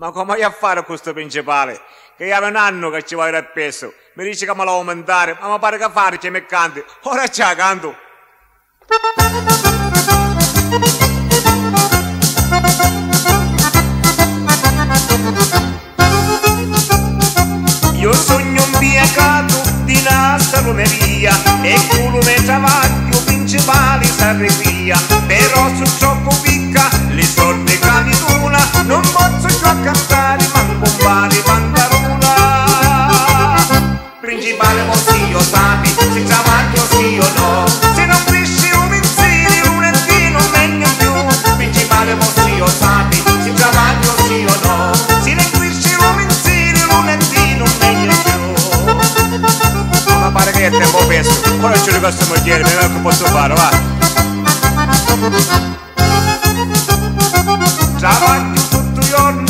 Ma come a fare questo principale? Che io un anno che ci voglio appeso. Mi dice che me lo aumentare, ma mi pare che fare che mi canti. Ora ci canto. Io sogno un biacato di una salumeria e culo me travaglio principale sarre via però su troppo picca io sapi si travaglio sì o no. Se non cresci un insieme lunedì non meglio più. Principale io sapi si travaglio sì o no. Se ne cresci un insieme lunedì non meglio più. Ma pare che è tempo pesto ora ci ricosto mogliere vediamo che posso fare va. Travaglio tutto il giorno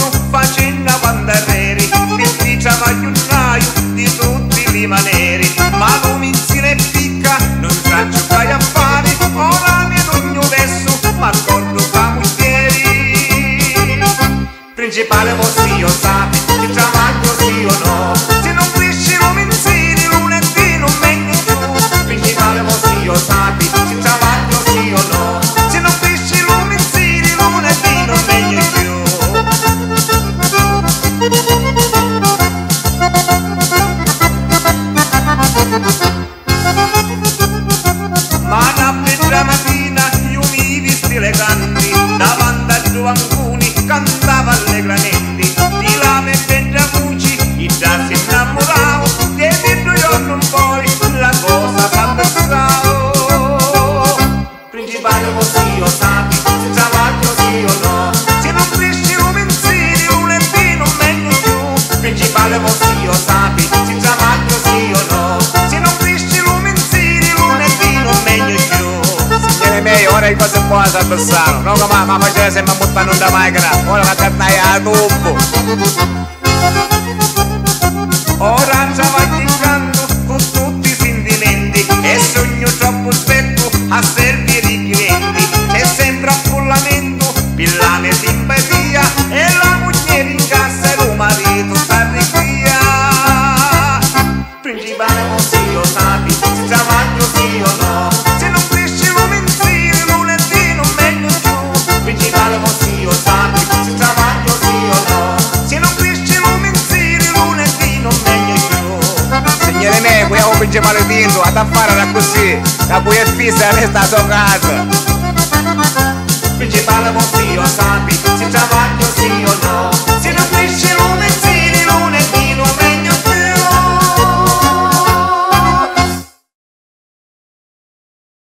tutti i maneri Ma cominci ne picca, non sa giocare a fare Ora mi ogni verso, ma accordo camerieri Principale vostro sapi, il travaglio sì o no. Se non cresci non insini, lunedì non meglio più Principale vostro sapi, Ma miei, ora di cose buone sta pensando Non come ma faceva sempre buttare da macchina Ora la cantai a tubo Ora travaglio in canto con tutti i sentimenti E sogno troppo spesso a servire i clienti C'è sempre affollamento, pillame simpatia E la moglie in cassa e il marito sta di via Principale Principale lindo, atafara na cusi Na cuia fisa, resta zongada Principale bonzinho, asa